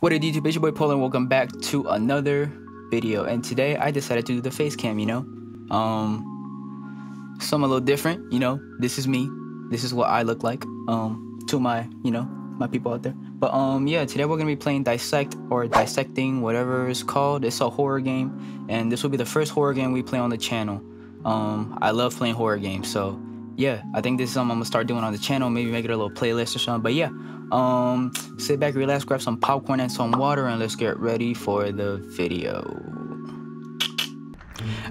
What it YouTube, it's your boy Polo and welcome back to another video. And today I decided to do the face cam, you know? Um, something a little different, you know? This is me. This is what I look like, um, to my, you know, my people out there. But um, yeah, today we're gonna be playing Dissect or Dissecting, whatever it's called. It's a horror game, and this will be the first horror game we play on the channel. Um, I love playing horror games, so yeah, I think this is something I'm gonna start doing on the channel. Maybe make it a little playlist or something. But yeah, um, sit back, relax, grab some popcorn and some water, and let's get ready for the video.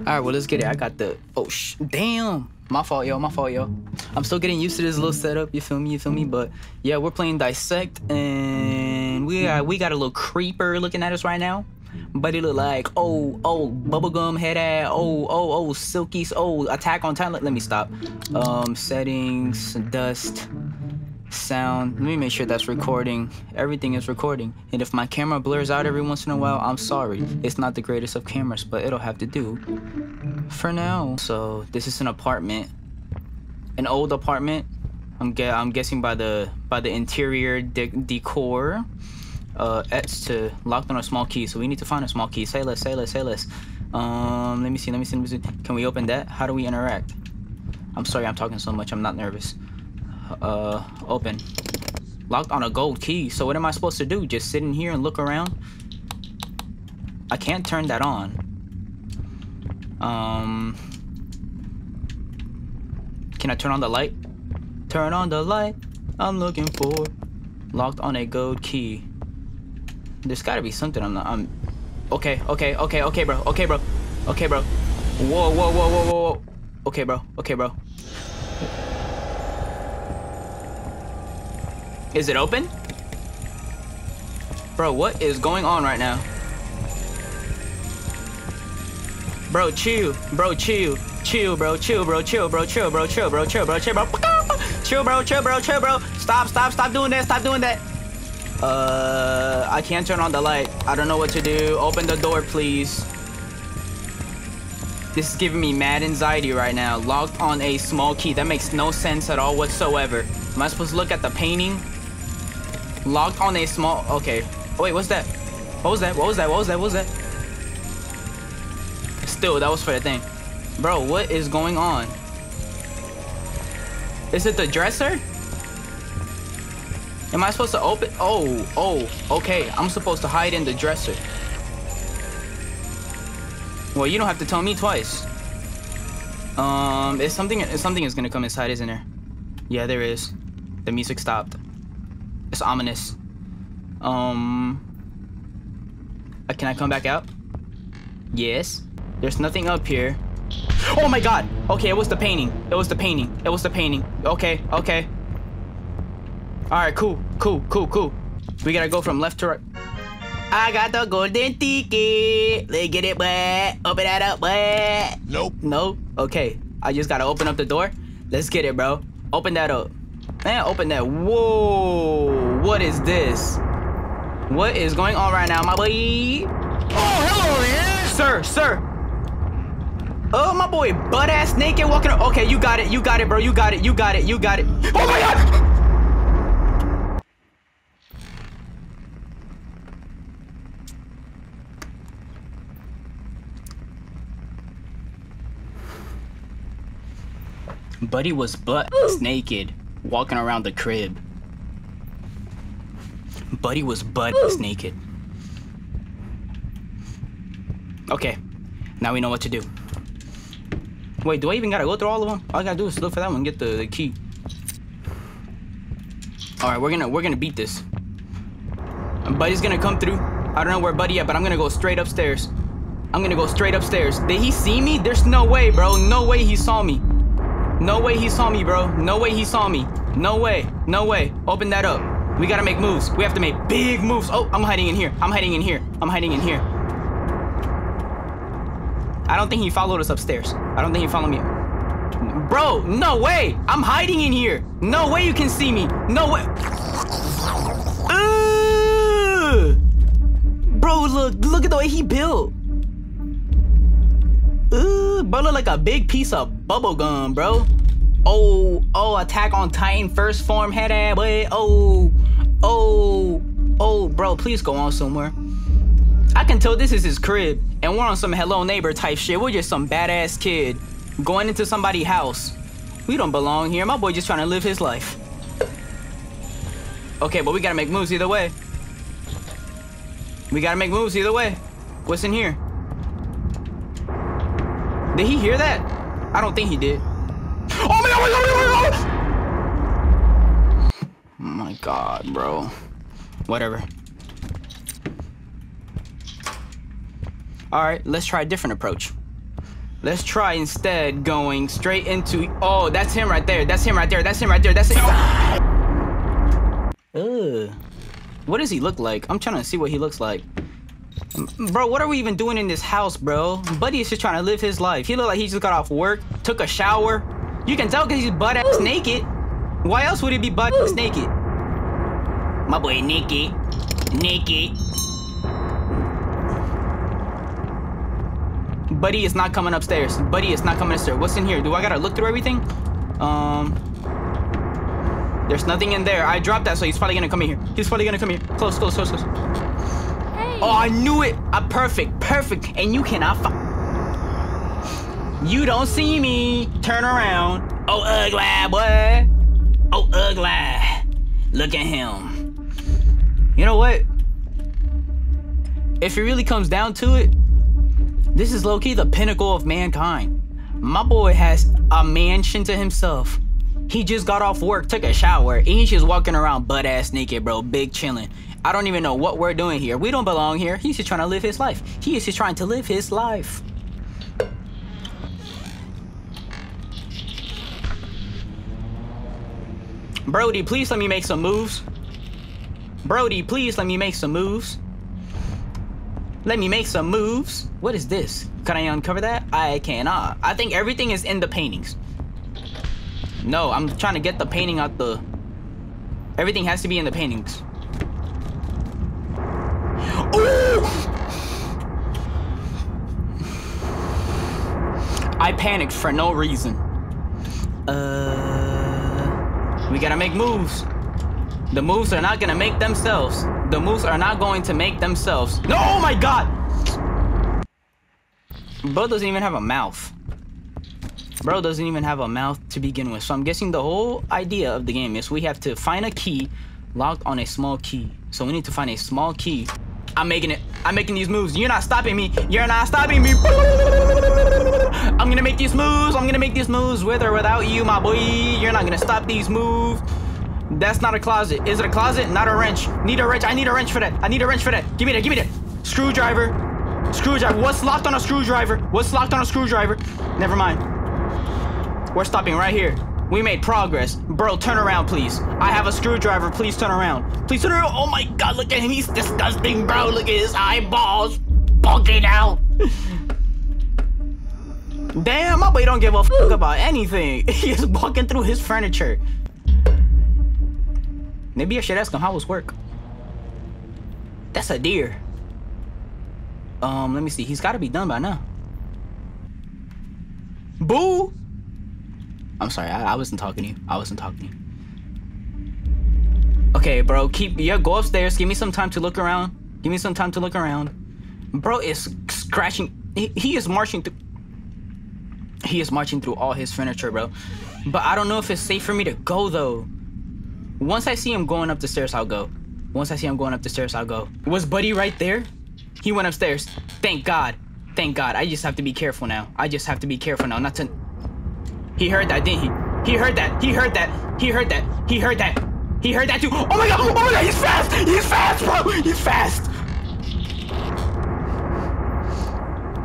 All right, well, let's get it. I got the, oh, sh damn. My fault, yo, my fault, yo. I'm still getting used to this little setup, you feel me, you feel me? But yeah, we're playing Dissect, and we got, we got a little creeper looking at us right now. But it look like, oh, oh, bubblegum head ad, oh, oh, oh, silky, oh, attack on Titan. Let, let me stop. Um, settings, dust, sound. Let me make sure that's recording. Everything is recording. And if my camera blurs out every once in a while, I'm sorry. It's not the greatest of cameras, but it'll have to do for now. So this is an apartment, an old apartment. I'm ge I'm guessing by the by the interior de decor. Uh, X to locked on a small key, so we need to find a small key. Say less, say less, say less. Um, let me see, let me see, let me see. Can we open that? How do we interact? I'm sorry, I'm talking so much. I'm not nervous uh, open. Locked on a gold key. So what am I supposed to do? Just sit in here and look around? I can't turn that on. Um, can I turn on the light? Turn on the light. I'm looking for. Locked on a gold key. There's gotta be something I'm not. Okay, okay, okay, okay, bro. Okay, bro. Okay, bro. Whoa, whoa, whoa, whoa, whoa. Okay, bro. Okay, bro. Is it open? Bro, what is going on right now? Bro, chill. Bro, chill. Chill, bro. Chill, bro. Chill, bro. Chill, bro. Chill, bro. Chill, bro. Chill, bro. Chill, bro. Chill, bro. Chill, bro. Stop, stop, stop doing that. Stop doing that. Uh, I can't turn on the light. I don't know what to do. Open the door, please. This is giving me mad anxiety right now. Locked on a small key. That makes no sense at all whatsoever. Am I supposed to look at the painting? Locked on a small... Okay. Oh, wait, what's that? What was that? What was that? What was that? What was that? Still, that was for the thing. Bro, what is going on? Is it the dresser? Am I supposed to open? Oh, oh, okay. I'm supposed to hide in the dresser. Well, you don't have to tell me twice. Um, is something something is gonna come inside, isn't there? Yeah, there is. The music stopped. It's ominous. Um, uh, can I come back out? Yes. There's nothing up here. Oh my god! Okay, it was the painting. It was the painting. It was the painting. Okay, okay. Alright, cool, cool, cool, cool. We gotta go from left to right. I got the golden ticket. Let's get it, boy. Open that up, boy. Nope. Nope. Okay. I just gotta open up the door. Let's get it, bro. Open that up. Man, open that. Whoa. What is this? What is going on right now, my boy? Oh, hello there. Sir, sir. Oh, my boy, butt ass naked walking. Okay, you got it. You got it, bro. You got it. You got it. You got it. Oh my god. Buddy was butt naked walking around the crib. Buddy was butt naked. Okay, now we know what to do. Wait, do I even gotta go through all of them? All I gotta do is look for that one and get the, the key. All right, we're gonna we're gonna beat this. Buddy's gonna come through. I don't know where Buddy at, but I'm gonna go straight upstairs. I'm gonna go straight upstairs. Did he see me? There's no way, bro. No way he saw me. No way he saw me, bro. No way he saw me. No way. No way. Open that up. We gotta make moves. We have to make big moves. Oh, I'm hiding in here. I'm hiding in here. I'm hiding in here. I don't think he followed us upstairs. I don't think he followed me. Bro, no way. I'm hiding in here. No way you can see me. No way. Ugh. Bro, look. Look at the way he built. Ooh, bro, look like a big piece of bubble gum, bro. Oh, oh, Attack on Titan first form head ad, boy. Oh, oh, Oh, bro, please go on somewhere. I can tell this is his crib, and we're on some hello neighbor type shit. We're just some badass kid going into somebody's house. We don't belong here. My boy just trying to live his life. Okay, but we gotta make moves either way. We gotta make moves either way. What's in here? Did he hear that? I don't think he did. Oh my god, oh my god, oh my god! Oh my god, bro. Whatever. Alright, let's try a different approach. Let's try instead going straight into. Oh, that's him right there. That's him right there. That's him right there. That's it. Ugh. What does he look like? I'm trying to see what he looks like. Bro, what are we even doing in this house, bro? Buddy is just trying to live his life. He looked like he just got off work, took a shower. You can tell because he's butt ass naked. Why else would he be butt ass naked? My boy naked. Naked. Buddy is not coming upstairs. Buddy is not coming upstairs. What's in here? Do I gotta look through everything? Um, there's nothing in there. I dropped that, so he's probably gonna come in here. He's probably gonna come here. Close, close, close, close. Oh, I knew it. I'm perfect, perfect, and you cannot You don't see me. Turn around. Oh, ugly boy. Oh, ugly. Look at him. You know what? If it really comes down to it, this is low key the pinnacle of mankind. My boy has a mansion to himself. He just got off work, took a shower, and he's just walking around butt ass naked, bro, big chilling. I don't even know what we're doing here. We don't belong here. He's just trying to live his life. He is just trying to live his life. Brody, please let me make some moves. Brody, please let me make some moves. Let me make some moves. What is this? Can I uncover that? I cannot. I think everything is in the paintings. No, I'm trying to get the painting out the... Everything has to be in the paintings. Ooh! I panicked for no reason. Uh... We gotta make moves. The moves are not gonna make themselves. The moves are not going to make themselves. No, oh my god! Bro doesn't even have a mouth. Bro doesn't even have a mouth to begin with. So I'm guessing the whole idea of the game is we have to find a key locked on a small key. So we need to find a small key. I'm making it. I'm making these moves. You're not stopping me. You're not stopping me. I'm gonna make these moves. I'm gonna make these moves with or without you, my boy. You're not gonna stop these moves. That's not a closet. Is it a closet? Not a wrench. Need a wrench. I need a wrench for that. I need a wrench for that. Give me that. Give me that. Screwdriver. Screwdriver. What's locked on a screwdriver? What's locked on a screwdriver? Never mind. We're stopping right here. We made progress. Bro, turn around, please. I have a screwdriver. Please turn around. Please turn around. Oh my god, look at him. He's disgusting, bro. Look at his eyeballs. Bulking out. Damn, my boy don't give a fuck about anything. He's walking through his furniture. Maybe I should ask him how his work. That's a deer. Um, let me see. He's got to be done by now. Boo! I'm sorry. I, I wasn't talking to you. I wasn't talking to you. Okay, bro. Keep yeah. Go upstairs. Give me some time to look around. Give me some time to look around. Bro is scratching. He, he is marching through. He is marching through all his furniture, bro. But I don't know if it's safe for me to go though. Once I see him going up the stairs, I'll go. Once I see him going up the stairs, I'll go. Was Buddy right there? He went upstairs. Thank God. Thank God. I just have to be careful now. I just have to be careful now. Not to. He heard that, didn't he? He heard that. He heard that. He heard that. He heard that. He heard that too. Oh my God. Oh my God. He's fast. He's fast, bro. He's fast.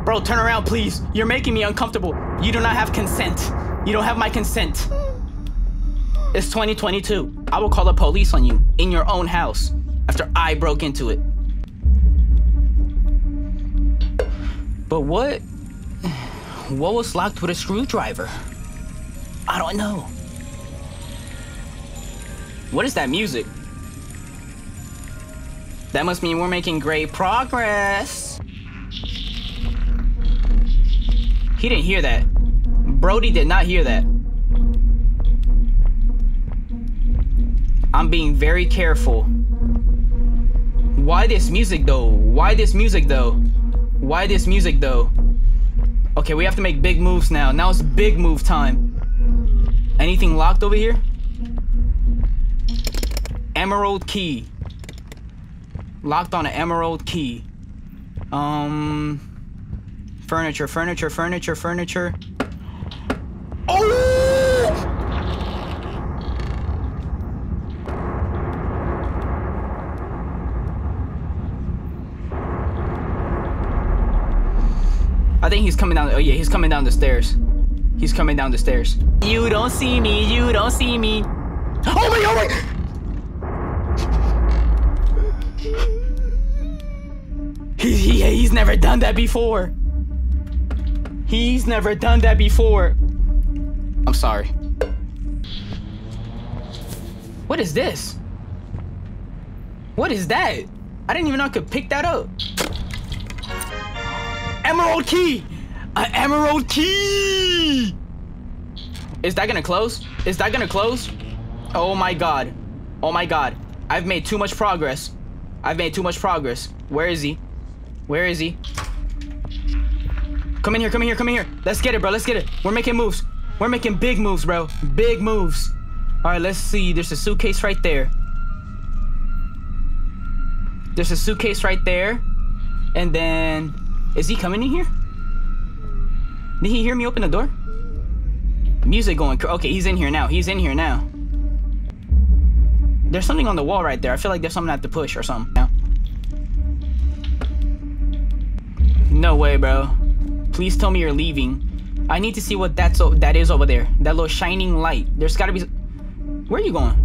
Bro, turn around, please. You're making me uncomfortable. You do not have consent. You don't have my consent. It's 2022. I will call the police on you in your own house after I broke into it. But what? What was locked with a screwdriver? I don't know. What is that music? That must mean we're making great progress. He didn't hear that. Brody did not hear that. I'm being very careful. Why this music though? Why this music though? Why this music though? Okay, we have to make big moves now. Now it's big move time. Anything locked over here? Emerald key. Locked on an emerald key. Um furniture, furniture, furniture, furniture. Oh! I think he's coming down. Oh yeah, he's coming down the stairs. He's coming down the stairs. You don't see me. You don't see me. Oh my! Oh my! He, he, he's never done that before. He's never done that before. I'm sorry. What is this? What is that? I didn't even know I could pick that up. Emerald key! An emerald key! Is that gonna close? Is that gonna close? Oh my god. Oh my god. I've made too much progress. I've made too much progress. Where is he? Where is he? Come in here, come in here, come in here. Let's get it, bro. Let's get it. We're making moves. We're making big moves, bro. Big moves. All right, let's see. There's a suitcase right there. There's a suitcase right there. And then, is he coming in here? Did he hear me open the door? Music going. Okay, he's in here now. He's in here now. There's something on the wall right there. I feel like there's something I have to push or something. Now. No way, bro. Please tell me you're leaving. I need to see what that's that is over there. That little shining light. There's gotta be. Where are you going?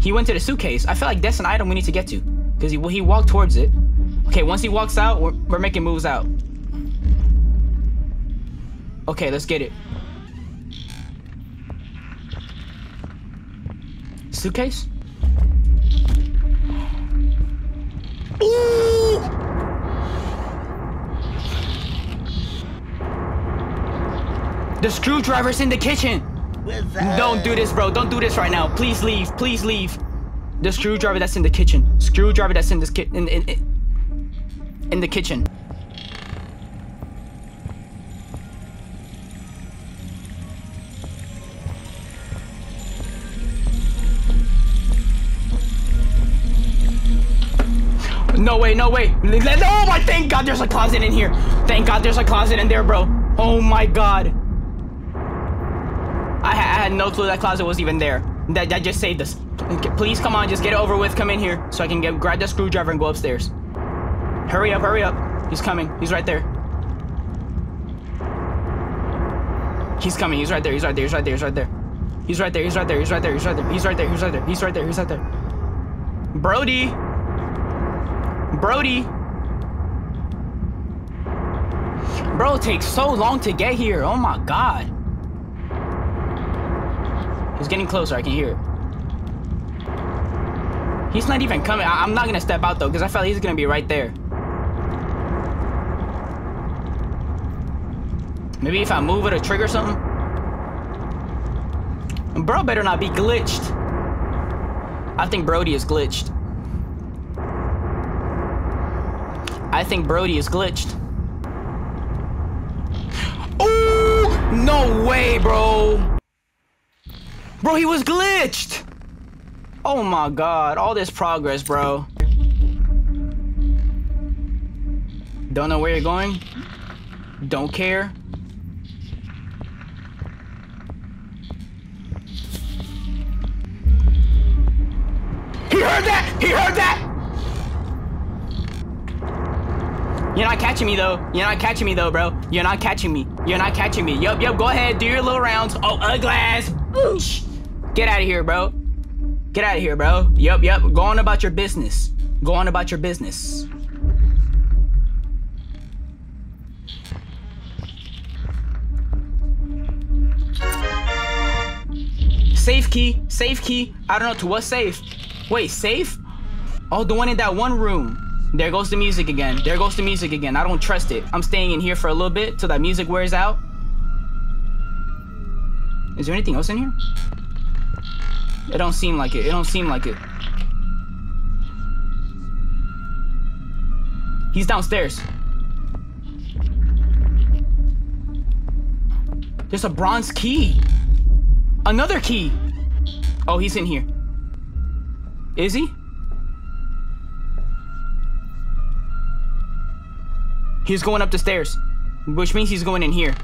He went to the suitcase. I feel like that's an item we need to get to. Because he, well, he walked towards it. Okay, once he walks out, we're, we're making moves out. Okay, let's get it. Suitcase? Ooh! The screwdriver's in the kitchen. Don't do this, bro. Don't do this right now. Please leave. Please leave. The screwdriver that's in the kitchen. Screwdriver that's in this kit in, in in in the kitchen. No way, no way. Oh my, thank God there's a closet in here. Thank God there's a closet in there, bro. Oh my God. I, ha- I had no clue that closet was even there. That, that just saved us. Please come on, just get it over with. Come in here so I can get grab the screwdriver and go upstairs. Hurry up, hurry up. He's coming. He's right there. He's coming. He's right there. He's right there. He's right there. He's right there. He's right there. He's right there. He's right there. He's right there. He's right there. He's right there. He's right there. He's right there. Brody. Brody. Bro, takes so long to get here. Oh my god. He's getting closer. I can hear it. He's not even coming. I- I'm not gonna step out though, because I felt he's gonna be right there. Maybe if I move it or trigger something. Bro better not be glitched. I think Brody is glitched. I think Brody is glitched. Oh, no way, bro. Bro, he was glitched. Oh my god, all this progress, bro. Don't know where you're going? Don't care? You're not catching me though. You're not catching me though, bro. You're not catching me. You're not catching me. Yup, yup, go ahead, do your little rounds. Oh, a glass. Boosh. Get out of here, bro. Get out of here, bro. Yup, yup. Go on about your business. Go on about your business. Safe key. Safe key. I don't know to what safe. Wait, safe? Oh, the one in that one room. There goes the music again. There goes the music again. I don't trust it. I'm staying in here for a little bit till that music wears out. Is there anything else in here? It don't seem like it. It don't seem like it. He's downstairs. There's a bronze key. Another key. Oh, he's in here. Is he? He's going up the stairs, which means he's going in here.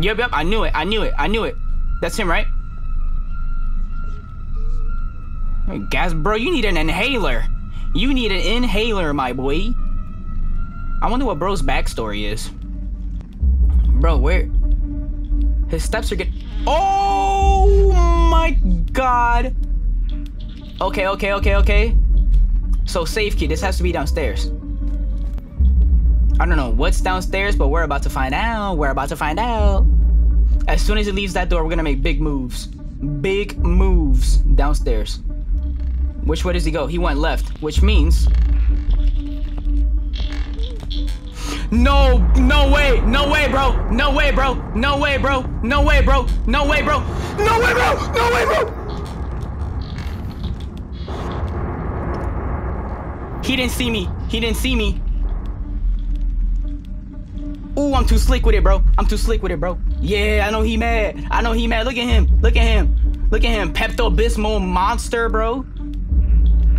Yep, yep, I knew it, I knew it, I knew it. That's him, right? Hey, Gas, bro, you need an inhaler. You need an inhaler, my boy. I wonder what bro's backstory is. Bro, where? His steps are getting... Oh my god. Okay, okay, okay, okay. So safe key, this has to be downstairs. I don't know what's downstairs, but we're about to find out. We're about to find out. As soon as it leaves that door, we're gonna make big moves. Big moves downstairs. Which way does he go? He went left, which means... No, no way, no way, bro, no way, bro, no way, bro, no way, bro, no way, bro, no way, bro, no way, bro. He didn't see me, he didn't see me. Ooh, I'm too slick with it, bro. I'm too slick with it, bro. Yeah, I know he mad. I know he mad. Look at him. Look at him. Look at him. Pepto Bismol monster, bro.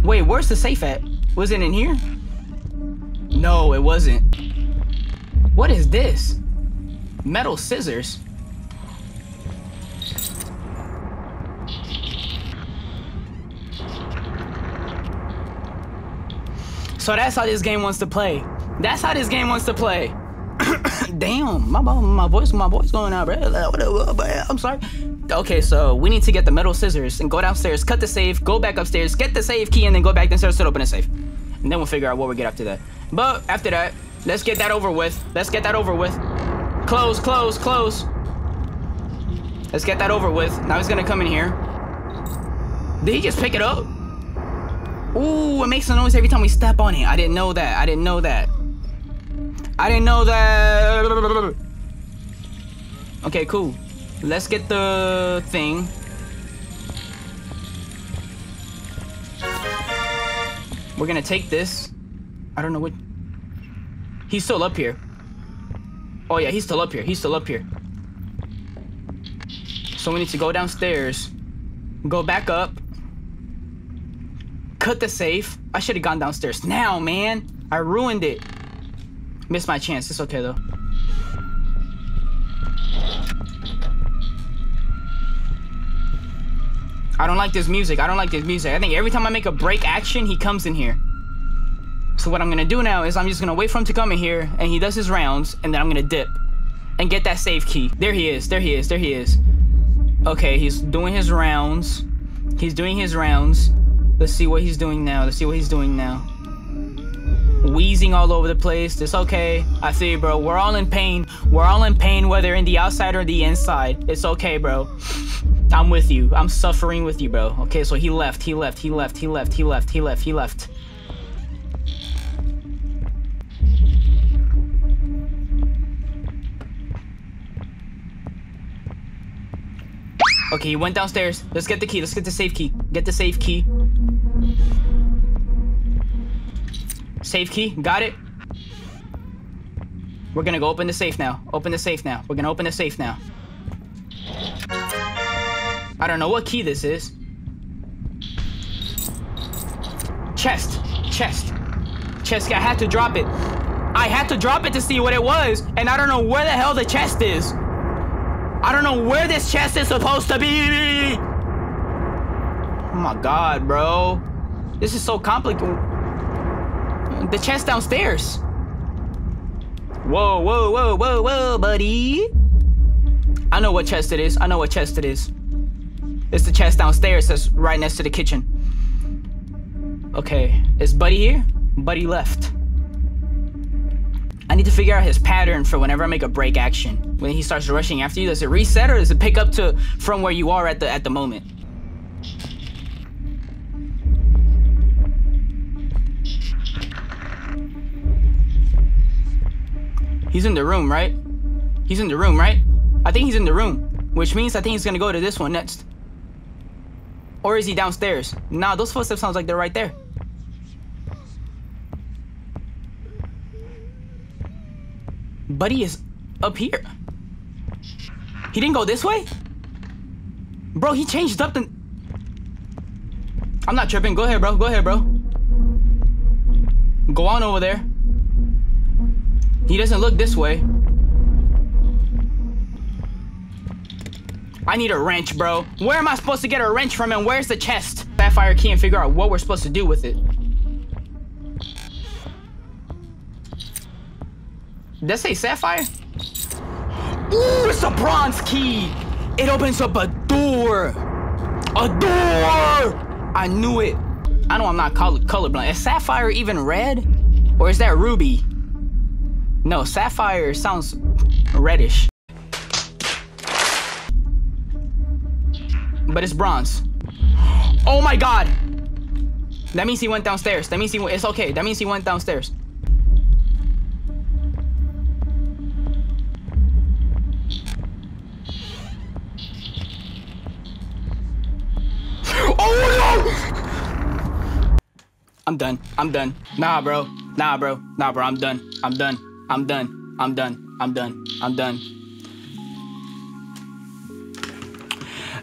Wait, where's the safe at? Was it in here? No, it wasn't. What is this? Metal scissors. So that's how this game wants to play. That's how this game wants to play. Damn, my my voice, my voice going out, bro. I'm sorry. Okay, so we need to get the metal scissors and go downstairs, cut the safe, go back upstairs, get the safe key, and then go back downstairs to open the safe. And then we'll figure out what we get after that. But after that, let's get that over with. Let's get that over with. Close, close, close. Let's get that over with. Now he's gonna come in here. Did he just pick it up? Ooh, it makes a noise every time we step on it. I didn't know that. I didn't know that. I didn't know that. Okay, cool. Let's get the thing. We're gonna take this. I don't know what. He's still up here. Oh yeah, he's still up here. He's still up here. So we need to go downstairs. Go back up. Cut the safe. I should have gone downstairs now, man. I ruined it. Missed my chance. It's okay though. I don't like this music. I don't like this music. I think every time I make a break action, he comes in here. So what I'm gonna do now is I'm just gonna wait for him to come in here and he does his rounds and then I'm gonna dip and get that save key. There he is. There he is. There he is. Okay, he's doing his rounds. He's doing his rounds. Let's see what he's doing now. Let's see what he's doing now. Wheezing all over the place. It's okay. I you, bro. We're all in pain. We're all in pain, whether in the outside or the inside. It's okay, bro. I'm with you. I'm suffering with you, bro. Okay, so he left. He left. He left. He left. He left. He left. He left. Okay, he went downstairs. Let's get the key. Let's get the safe key. Get the safe key. Safe key. Got it. We're gonna go open the safe now. Open the safe now. We're gonna open the safe now. I don't know what key this is. Chest. Chest. Chest. I had to drop it. I had to drop it to see what it was, and I don't know where the hell the chest is. I don't know where this chest is supposed to be. Oh my god, bro. This is so complicated. The chest downstairs. Whoa, whoa, whoa, whoa, whoa, buddy. I know what chest it is. I know what chest it is. It's the chest downstairs that's right next to the kitchen. Okay, is Buddy here? Buddy left. I need to figure out his pattern for whenever I make a break action. When he starts rushing after you, does it reset or does it pick up to from where you are at the at the moment? He's in the room, right? He's in the room, right? I think he's in the room, which means I think he's gonna go to this one next. Or is he downstairs? Nah, those footsteps sounds like they're right there. Buddy is up here. He didn't go this way? Bro, he changed up the... I'm not tripping. Go ahead, bro. Go ahead, bro. Go on over there. He doesn't look this way. I need a wrench, bro. Where am I supposed to get a wrench from and where's the chest? Sapphire key and figure out what we're supposed to do with it. Did say sapphire? Ooh, it's a bronze key. It opens up a door. A door. I knew it. I know I'm not color colorblind. Is sapphire even red? Or is that ruby? No, sapphire sounds reddish. But it's bronze. Oh my god! That means he went downstairs. That means he went, it's okay. That means he went downstairs. Oh no! I'm done. I'm done. Nah, bro. Nah, bro. Nah, bro. I'm done. I'm done. I'm done. I'm done. I'm done. I'm done.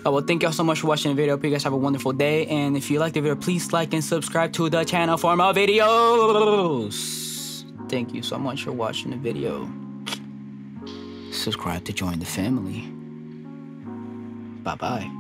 Uh, well, thank y'all so much for watching the video. Hope you guys have a wonderful day. And if you like the video, please like and subscribe to the channel for more videos. Thank you so much for watching the video. Subscribe to join the family. Bye-bye.